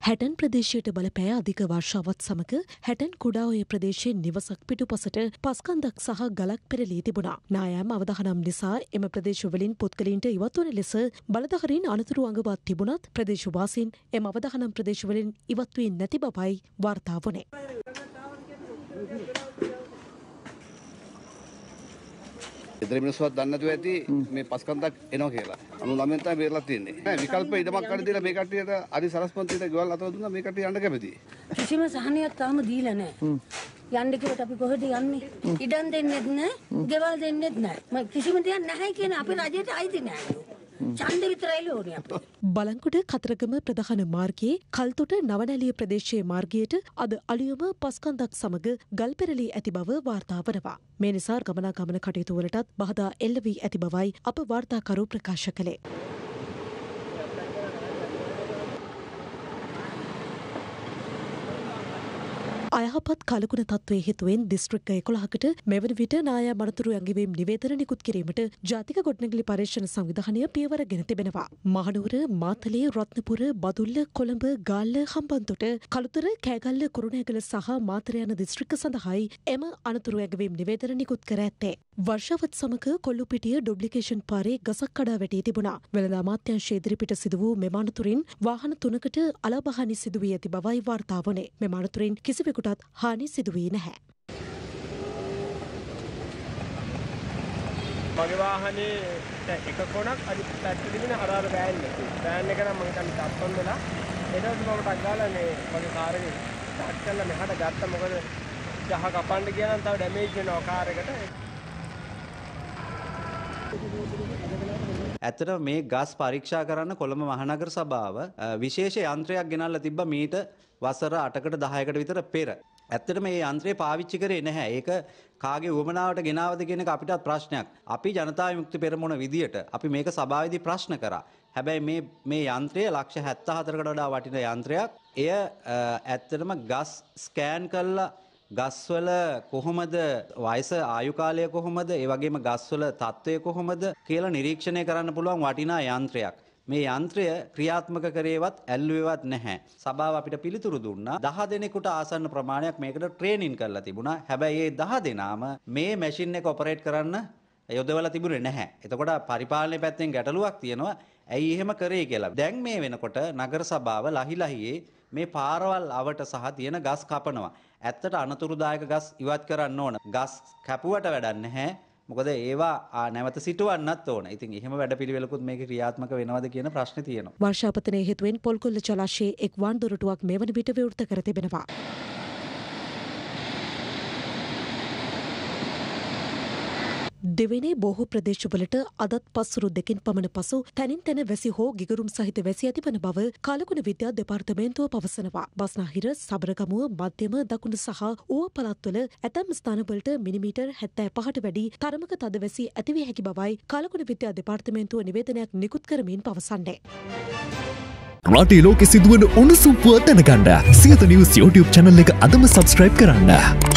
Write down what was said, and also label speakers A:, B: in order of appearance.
A: හැටන් ප්‍රදේශයට බලපෑ අධික වර්ෂාවත් සමඟ හැටන් කුඩාඔය ප්‍රදේශයෙන් නිවසක් පිටු පසට පස්කන්දක් සහ ගලක් පෙරලී තිබුණා. නායම් අවධහනම් නිසා එම ප්‍රදේශවලින් පුද්ගලින්ට ඉවත්වන ලෙස බලධහරින් අනතුරු අඟවත් තිබුණත් ප්‍රදේශවාසින් එම අවධහනම් ප්‍රදේශවලින් ඉවත්වී නැති බවයි වාර්තා වනේ.
B: ඉදිරි මිනිස්සුවත් දන්නේ නැතුව ඇති මේ පස්කන්දක් එනවා කියලා. 99 තමයි බේරලා තියෙන්නේ. නෑ විකල්ප ඉදමක් කඩ දීලා මේ කට්ටියට අදි සරස්පන්තියට ගෙවල් අතව දුන්නා මේ කට්ටිය යන්න කැමතියි.
C: කිසිම සහනයක් තාම දීලා නැහැ. යන්න කිව්වට අපි කොහෙද යන්නේ? ඉඩම් දෙන්නෙත් නැහැ, ගෙවල් දෙන්නෙත් නැහැ. කිසිම දෙයක් නැහැ කියන අපේ රජයට අයිති නැහැ. ඡන්ද විතරයි ඕනේ අපිට.
A: බලංකුඩ කතරගම ප්‍රධාන මාර්ගයේ කල්තොට නවනැලිය ප්‍රදේශයේ මාර්ගයට අද අලියම පස්කන්දක් සමග ගල් පෙරලී ඇති බව වාර්තා වනවා. මේ නිසා ගමනාගමන කටයුතු වලටත් බහදා එල්ල වී ඇති බවයි අප වාර්තාකරු ප්‍රකාශ කළේ. අයහපත් කලකුණ තත්වය හේතුවෙන් දිස්ත්‍රික්ක එකොළහකට මෙවන විට නාය මනතුරු ඇඟවීම් නිවේදන නිකුත් කිරීමට ජාතික ගොඩනැගිලි පර්යේෂණ සංවිධානය පියවර ගෙන තිබෙනවා. මහනුවර මාතලේ රත්නපුර බදුල්ල කොළඹ ගාල්ල හම්බන්තොට කළුතර කෑගල්ල කුරුණෑගල සහ මාතර යන දිස්ත්‍රික්ක සඳහායි එම අනතුරු ඇඟවීම් නිවේදන නිකුත් කර ඇත්තේ. වර්ෂාවත් සමක කොල්ලුපිටිය ඩොබ්ලිකේෂන් පාරේ ගසක් කඩා වැටී තිබුණා. වෙළඳ අමාත්‍යංශයේ ඉදිරිපිට සිදු වූ මෙම අනතුරින් වාහන තුනකට අලාභහානි සිදු වී ඇති බවයි වාර්තා වනේ. මෙම අනතුරින් කිසිවෙකුටත් හානි සිදු වී නැහැ.
D: මගේ වාහනේ එක කොනක් අනිත් පැත්තට තිබෙන අර අර වෑන් එක. වෑන් එක නම් මම හිතන්නේ තත්පොන් වෙලා ඊට පස්සේ මම ටක් ගාලා මේ මගේ කාර් එකේ ස්ටාර්ට් කරලා මෙහාට ගත්තා මොකද ජහ කපන්න ගියා නම් තව ඩැමේජ් වෙනවා කාර් එකට.
E: ඇත්තට මේ ගස් පරීක්ෂා කරන්න කොළඹ මහනගර සභාව විශේෂ යන්ත්‍රයක් ගෙනල්ලා තිබ්බ මීට වසර 8කට 10කට විතර පෙර. ඇත්තට මේ යන්ත්‍රය පාවිච්චි කරේ නැහැ. ඒක කාගේ උවමනාවට ගෙනාවද කියන එක අපිටත් ප්‍රශ්නයක්. අපි ජනතා විමුක්ති පෙරමුණ විදියට අපි මේක සභාවේදී ප්‍රශ්න කරා. හැබැයි මේ මේ යන්ත්‍රය ලක්ෂ 74කට වඩා වටින යන්ත්‍රයක්. එය ඇත්තටම ගස් ස්කෑන් කරලා ගස්වල කොහොමද වයස ආයුකාලය කොහොමද ඒ වගේම ගස්වල තත්ත්වය කොහොමද කියලා නිරීක්ෂණය කරන්න පුළුවන් වටිනා යන්ත්‍රයක්. මේ යන්ත්‍රය ක්‍රියාත්මක කරේවත් ඇල්ලුවේවත් නැහැ. සභාව අපිට පිළිතුරු දුන්නා. 10 දෙනෙකුට ආසන්න ප්‍රමාණයක් මේකට ට්‍රේනින් කරලා තිබුණා. හැබැයි ඒ 10 දෙනාම මේ මැෂින් එක ඔපරේට් කරන්න යොදවලා තිබුණේ නැහැ. එතකොට පරිපාලනය පැත්තෙන් ගැටලුවක් තියෙනවා. ඇයි එහෙම කරේ කියලා. දැන් මේ වෙනකොට නගර සභාව ලහි ලහියේ මේ පාරවල් අවට සහ තියෙන ගස් කපනවා. ඇත්තට අනතුරුදායක ගස් ඉවත් කරන්න ඕන. ගස් කැපුවට වැඩක් නැහැ. මොකද ඒවා නැවත සිටුවන්නත් ඕන. ඉතින් එහෙම වැඩපිළිවෙලකුත් මේක ක්‍රියාත්මක වෙනවද කියන ප්‍රශ්නේ තියෙනවා.
A: වර්ෂාපතනය හේතුවෙන් පොල්කොල්ල ජලාශයේ එක් වන් දොරටුවක් මෙවන විට විවෘත කර තිබෙනවා. දෙවෙනි බොහෝ ප්‍රදේශවලට අදත් පස්සුරු දෙකින් පමණ පසු තැනින් තැන වැසි හෝ ගිගරුම් සහිත වැසි ඇතිවන බව කාලකුණ විද්‍යා දෙපාර්තමේන්තුව පවසනවා. බස්නාහිර සබරගමුව මධ්‍යම දකුණ සහ ඌව පළත්වල ඇතැම් ස්ථානවලට මිනිමීටර් හැත්තෑ පහට වැඩි තරමක තද වැසි ඇතිවිය හැකි බවයි කාලකුණ විද්‍යා දෙපාර්තමේන්තුව නිවේදනයක් නිකුත් කරමින් පවසන්නේ.
F: රටේ ලෝකෙ සිදුවන උණුසුම්පුව දැනගන්න සියත නිවස් YouTube චැනල් එක අදම සබස්ක්‍රයිබ් කරන්න.